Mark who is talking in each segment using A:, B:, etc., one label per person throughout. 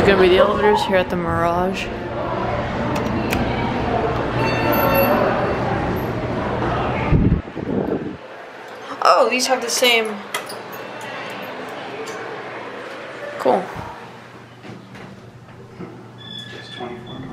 A: is gonna be the elevators here at the Mirage. Oh, these have the same. Cool.
B: It's 24,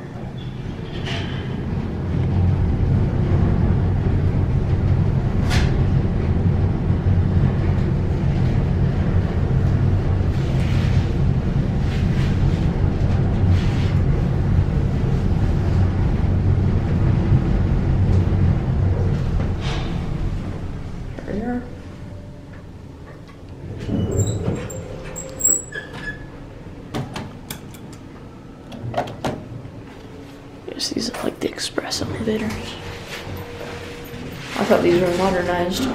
A: These are like the express elevators. I thought these were modernized.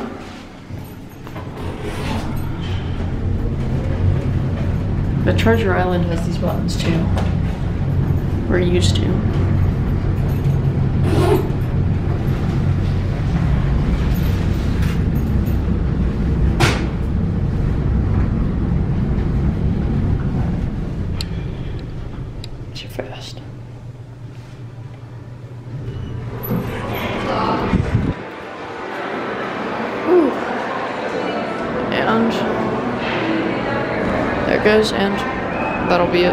A: But Treasure Island has these buttons too. We're used to. Fast. And there it goes, and that'll be it.